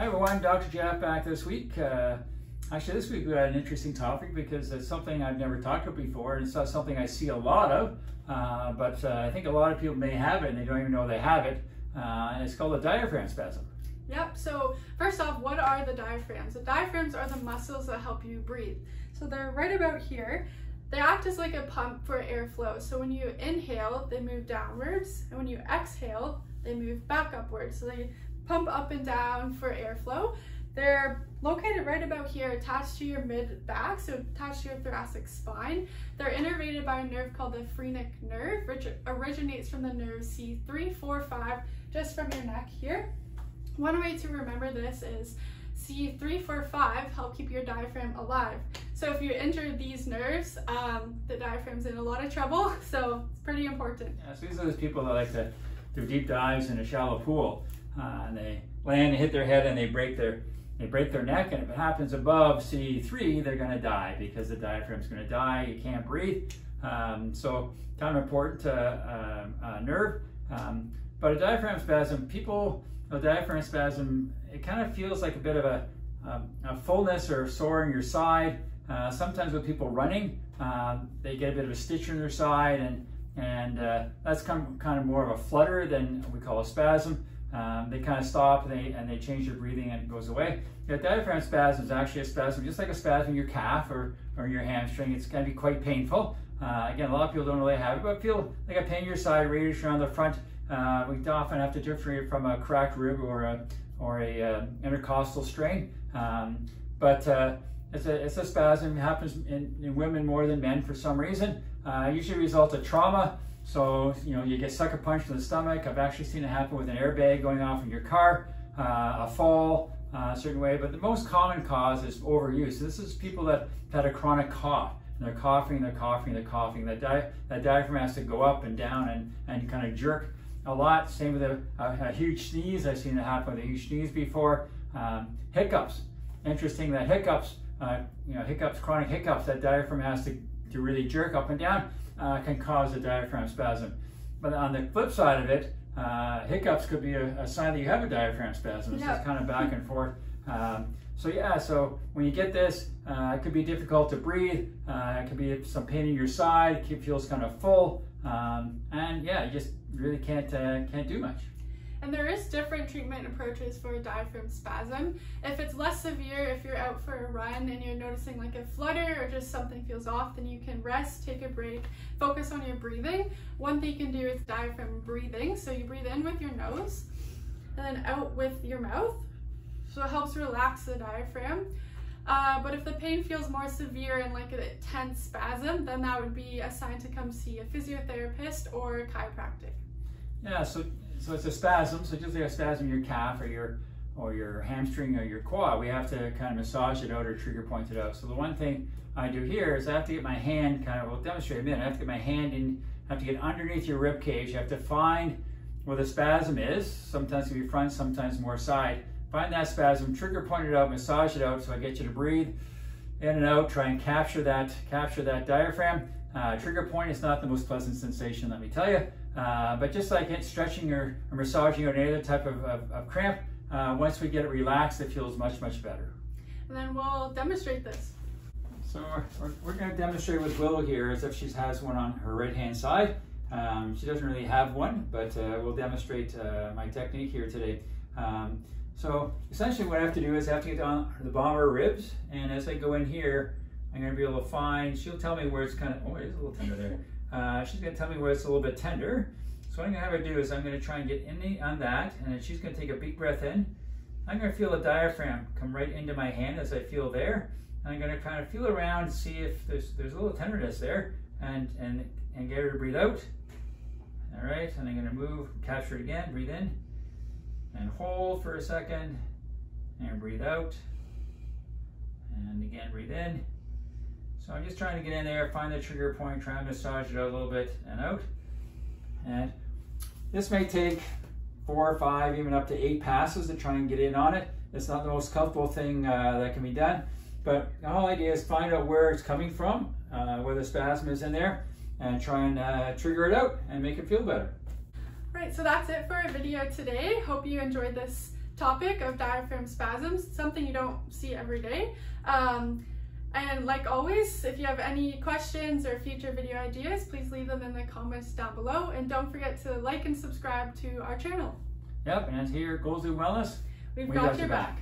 Hi everyone, Dr. Jeff back this week. Uh, actually, this week we had an interesting topic because it's something I've never talked about before, and it's not something I see a lot of, uh, but uh, I think a lot of people may have it and they don't even know they have it, uh, and it's called a diaphragm spasm. Yep, so first off, what are the diaphragms? The diaphragms are the muscles that help you breathe. So they're right about here. They act as like a pump for airflow. So when you inhale, they move downwards, and when you exhale, they move back upwards. So they pump up and down for airflow. They're located right about here, attached to your mid back, so attached to your thoracic spine. They're innervated by a nerve called the phrenic nerve, which originates from the nerve C345, just from your neck here. One way to remember this is C345 help keep your diaphragm alive. So if you injure these nerves, um, the diaphragm's in a lot of trouble, so it's pretty important. Yeah, so these are those people that like to do deep dives in a shallow pool uh, and they land and hit their head and they break their they break their neck. And if it happens above C3 they're going to die because the diaphragm's going to die. You can't breathe. Um, so kind of important uh, uh, nerve. Um, but a diaphragm spasm people a diaphragm spasm it kind of feels like a bit of a, a, a fullness or sore in your side. Uh, sometimes with people running um, they get a bit of a stitch in their side and and uh, that's kind of, kind of more of a flutter than we call a spasm um, they kind of stop and they, and they change their breathing and it goes away. The diaphragm spasm is actually a spasm, just like a spasm in your calf or, or your hamstring. It's going to be quite painful. Uh, again, a lot of people don't really have it, but feel like a pain in your side, radius around the front. Uh, we often have to differentiate from a cracked rib or a, or a uh, intercostal strain. Um, but uh, it's, a, it's a spasm. It happens in, in women more than men for some reason. Uh, usually results of trauma. So, you know, you get sucker punched in the stomach. I've actually seen it happen with an airbag going off in your car, uh, a fall, uh, a certain way. But the most common cause is overuse. This is people that had a chronic cough. And they're coughing, they're coughing, they're coughing. That, di that diaphragm has to go up and down and, and kind of jerk a lot. Same with a, a, a huge sneeze. I've seen it happen with a huge sneeze before. Um, hiccups. Interesting that hiccups, uh, you know, hiccups, chronic hiccups, that diaphragm has to, to really jerk up and down uh, can cause a diaphragm spasm. But on the flip side of it, uh, hiccups could be a, a, sign that you have a diaphragm spasm. It's just kind of back and forth. Um, so yeah, so when you get this, uh, it could be difficult to breathe. Uh, it could be some pain in your side. It feels kind of full, um, and yeah, you just really can't uh, can't do much. And there is different treatment approaches for diaphragm spasm. If it's less severe, if you're out for a run and you're noticing like a flutter or just something feels off, then you can rest, take a break, focus on your breathing. One thing you can do is diaphragm breathing. So you breathe in with your nose and then out with your mouth. So it helps relax the diaphragm. Uh, but if the pain feels more severe and like a tense spasm, then that would be a sign to come see a physiotherapist or a chiropractic. Yeah, so so it's a spasm. So just like a spasm in your calf or your or your hamstring or your quad, we have to kind of massage it out or trigger point it out. So the one thing I do here is I have to get my hand kind of, we'll demonstrate a minute, I have to get my hand in, I have to get underneath your rib cage. You have to find where the spasm is. Sometimes it can be front, sometimes more side. Find that spasm, trigger point it out, massage it out so I get you to breathe in and out, try and capture that, capture that diaphragm. Uh, trigger point is not the most pleasant sensation, let me tell you. Uh, but just like it, stretching or, or, massaging or any other type of, of, of cramp, uh, once we get it relaxed, it feels much, much better. And then we'll demonstrate this. So we're, we're going to demonstrate with Willow here as if she has one on her right hand side. Um, she doesn't really have one, but uh, we'll demonstrate uh, my technique here today. Um, so essentially what I have to do is I have to get down the bottom of her ribs, and as I go in here, I'm to be able to find, she'll tell me where it's kind of, oh, it is a little tender there. Uh, she's to tell me where it's a little bit tender. So what I'm to have her do is I'm to try and get in the, on that, and then she's to take a big breath in. I'm to feel the diaphragm come right into my hand as I feel there. And I'm to kind of feel around and see if there's, there's a little tenderness there, and, and, and get her to breathe out. All right, and I'm to move, capture it again, breathe in, and hold for a second, and breathe out. And again, breathe in, so I'm just trying to get in there, find the trigger point, try and massage it a little bit and out. And this may take four or five, even up to eight passes to try and get in on it. It's not the most comfortable thing uh, that can be done, but the whole idea is find out where it's coming from, uh, where the spasm is in there, and try and uh, trigger it out and make it feel better. Right, so that's it for our video today. Hope you enjoyed this topic of diaphragm spasms, something you don't see every day. Um, and like always, if you have any questions or future video ideas, please leave them in the comments down below. And don't forget to like and subscribe to our channel. Yep, and here at Goldsworthy Wellness, We've we got, your back.